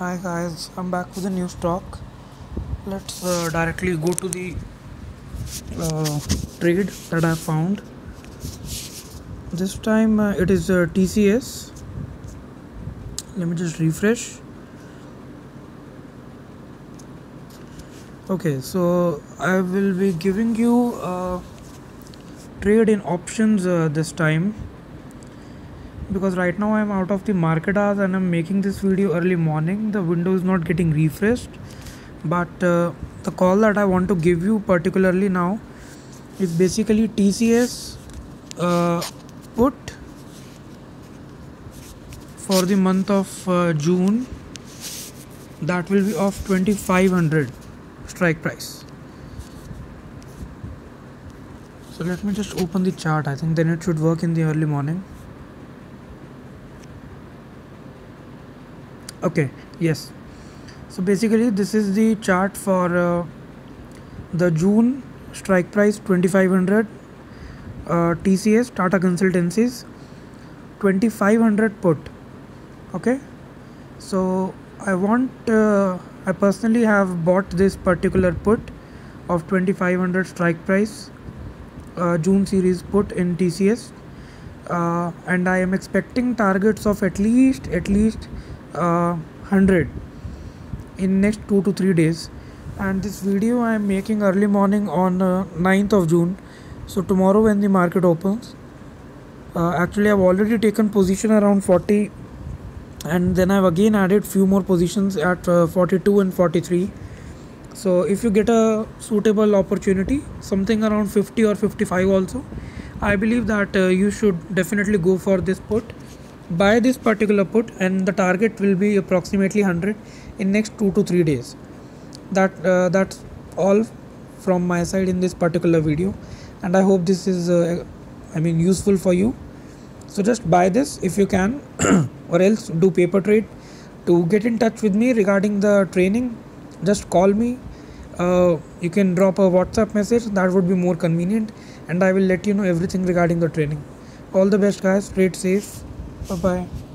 hi guys i'm back with a new stock. Let's uh, directly go to the uh, trade that i found. This time uh, it is uh, tcs let me just refresh. Okay so i will be giving you a trade in options uh, this time because right now I'm out of the market hours and I'm making this video early morning. The window is not getting refreshed. But uh, the call that I want to give you particularly now is basically TCS uh, put for the month of uh, June. That will be of 2500 strike price. So let me just open the chart. I think then it should work in the early morning okay yes. So basically this is the chart for uh, the June strike price 2500 uh, TCS Tata Consultancies 2500 put. Okay? So I want uh, I personally have bought this particular put of 2500 strike price uh, June series put in TCS uh, and I am expecting targets of at least at least uh, 100 in next 2 to 3 days. And this video I am making early morning on uh, 9th of June. So tomorrow when the market opens uh, actually I've already taken position around 40 and then I've again added few more positions at uh, 42 and 43 so if you get a suitable opportunity something around 50 or 55 also I believe that uh, you should definitely go for this put buy this particular put and the target will be approximately 100 in next 2 to 3 days. That uh, that's all from my side in this particular video and i hope this is uh, i mean useful for you. So just buy this if you can or else do paper trade. To get in touch with me regarding the training just call me. Uh, you can drop a whatsapp message. That would be more convenient and i will let you know everything regarding the training. All the best guys. Trade safe Bye bye.